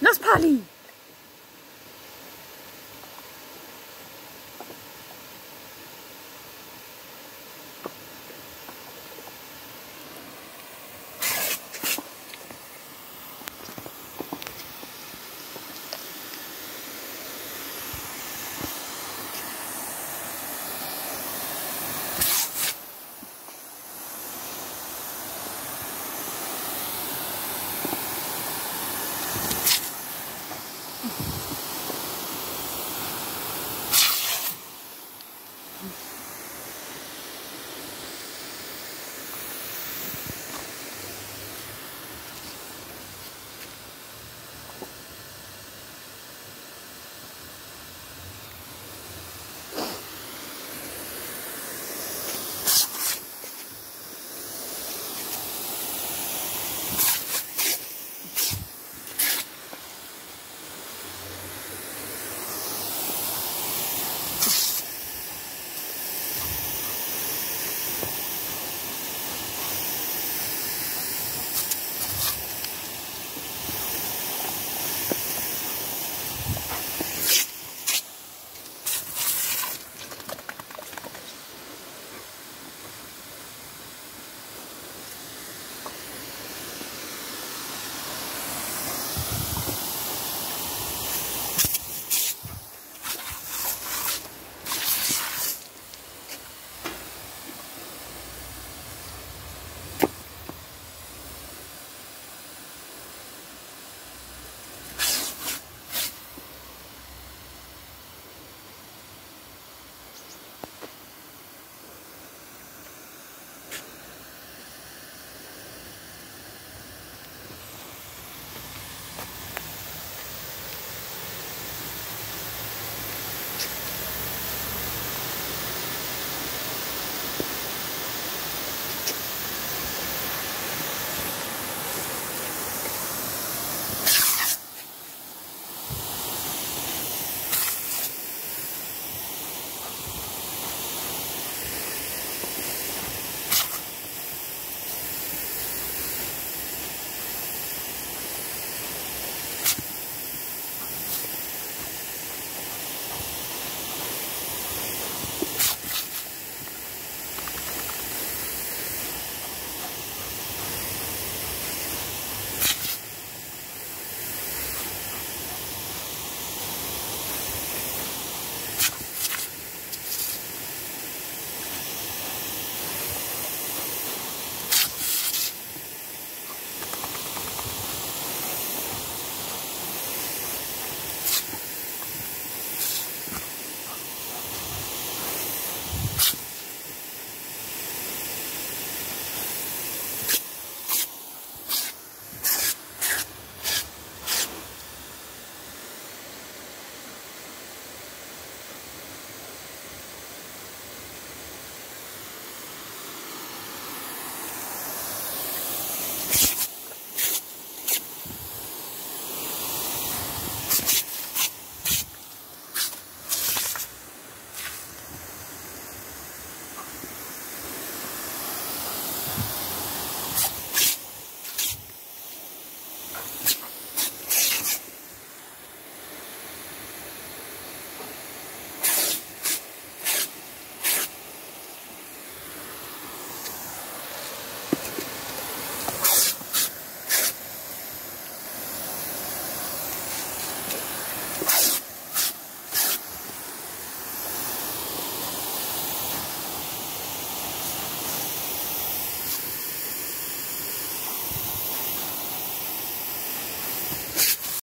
Los, Pauli!